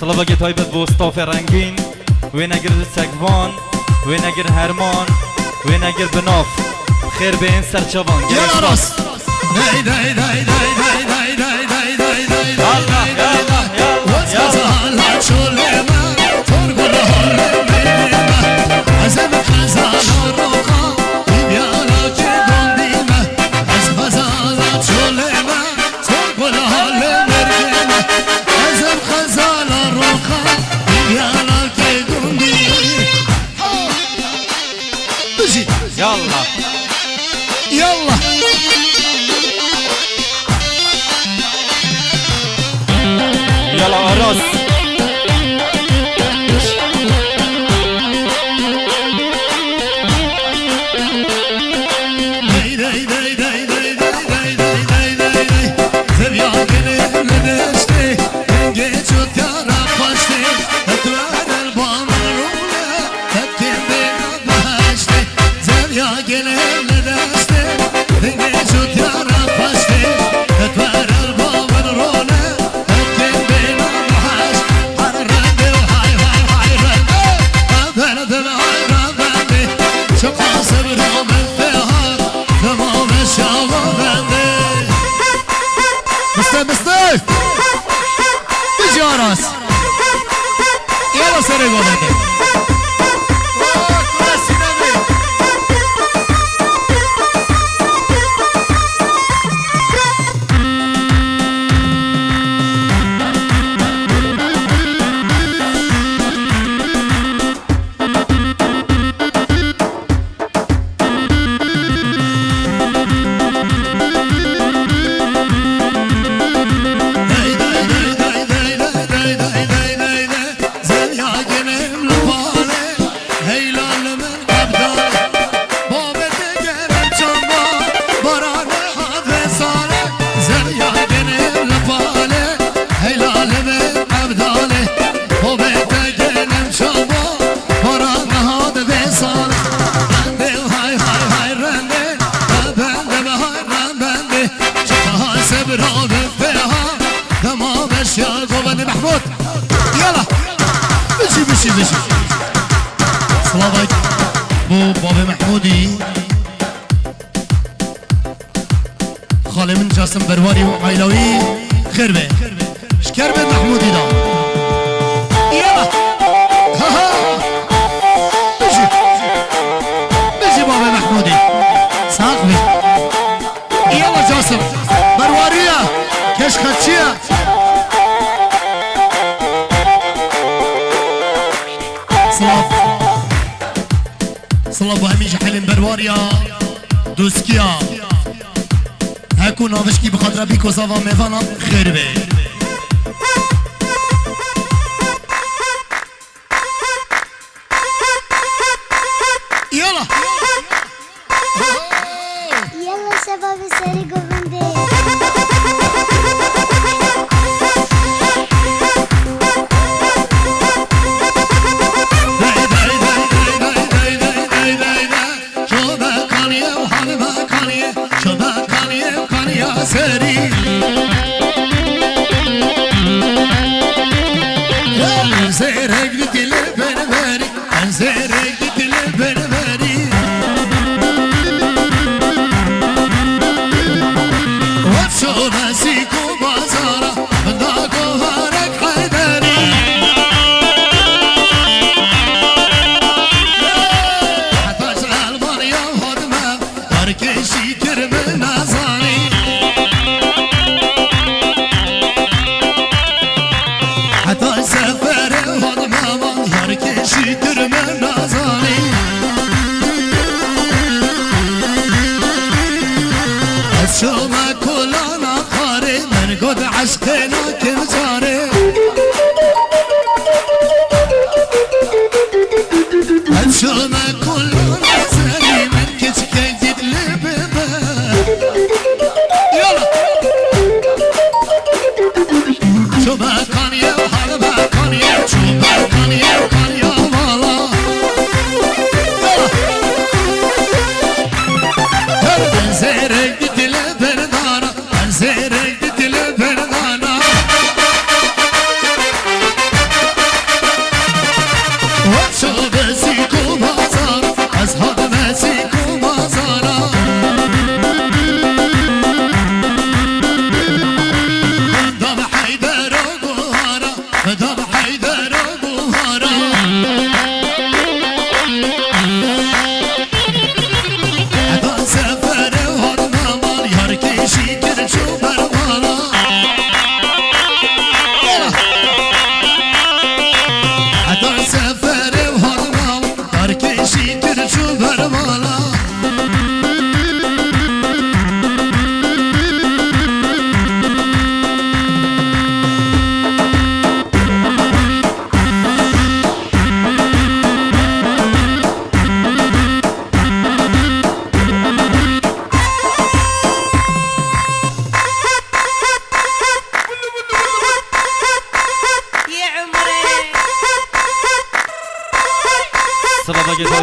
سلام بگید های به بوستاف رنگین و نگر سگوان و نگر هرمان و نگر بناف خیر به این سرچوان گرفتان يا العراس Gelen ne derste, ne Vámonos. Quiero ser el seres محبوب بابا محمودي خالي من جاسم برواني وعيلوي خربه شكربه محمودي دا. يلا ها ها. بجي بجي بابا محمودي صاحبي يلا جاسم بروانيه كش خدشيه بو همیشه حلم برواریا دوسکیا هکو ناوشکی بخاطر بی کسا و میوانا. خیر بی. یالا. یالا شباب سری گوه aşkına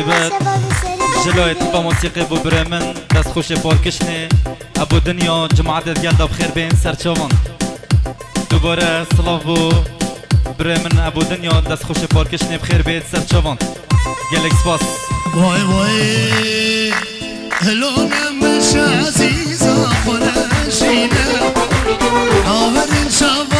تایبت جلوی با موسیقی بو برمن دست خوش پارکشنه ابو دنیا جماعت گل داب خیر بین سرچوان دوباره سلاف بو برمن ابو دنیا دست خوش پارکشنه بخیر بین سرچوان گلک سپاس وای وای هلو نمش عزیزا خونشینه آورین شباد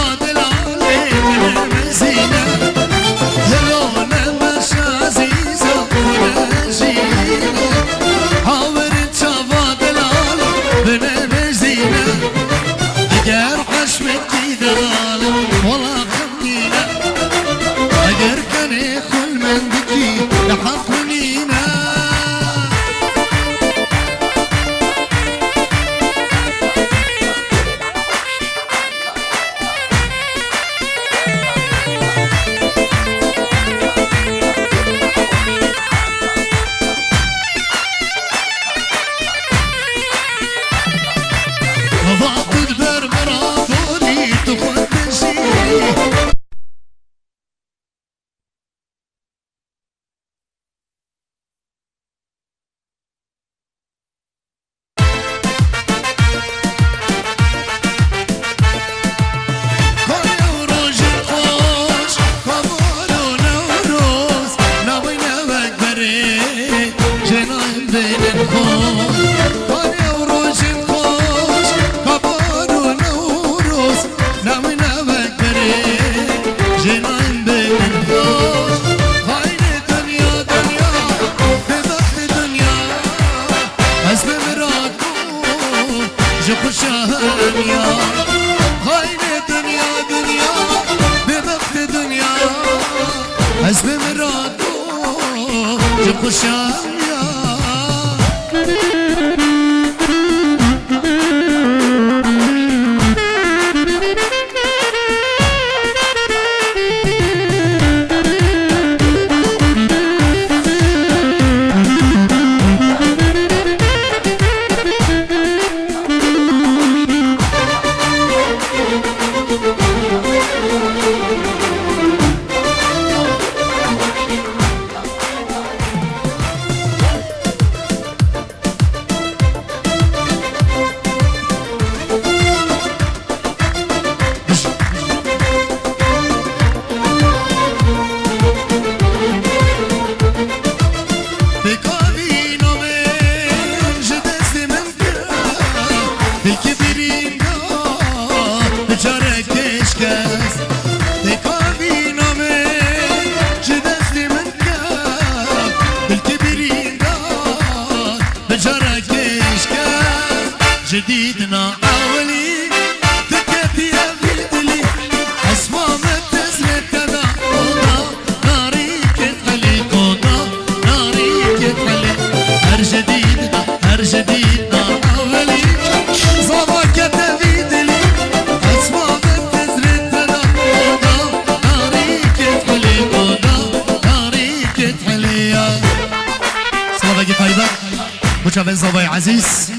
مجابن زبای عزیز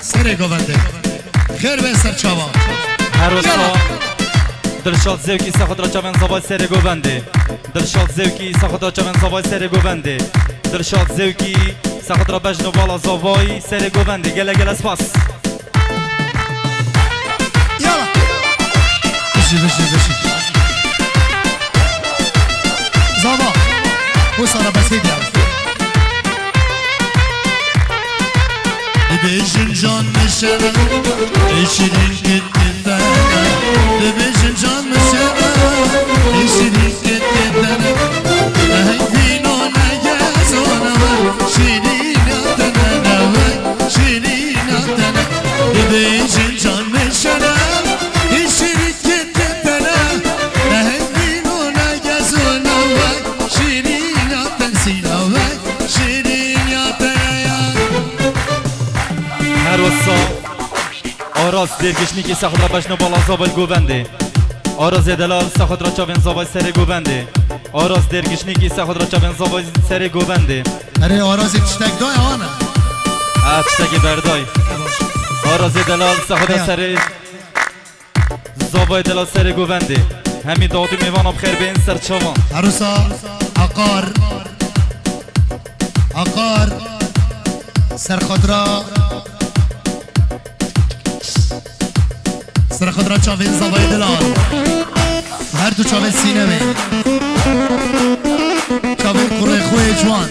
سر گوونده خیر به سر چاوا هر وستا دلشاد زوکی سخت را چمن زبای سر گوونده دلشاد زوکی سخت را چمن زبای سر گوونده دلشاد زوکی سخت را بجنو بالا زبای سر گوونده گله گله سپاس یالا بشی بشی بشی başımın Eşinin gitti. آراز درگشنی که سخت را بجنو بالا زبای گوونده آراز دلال سخت را چاوین زبای سر گوونده آراز درگشنی که سخت را چاوین زبای سر گوونده Ere arazi tiştek doy ana اتشتگی بردای آراز دلال را سر زبای دلال سر گوونده همین دادو میوان بخیر به این سر چوان Arusa Akar عقار سرخدرا سرخدرا چاوین زبای دلال هر دو چاوین سینه بین چاوین قره خوی جوان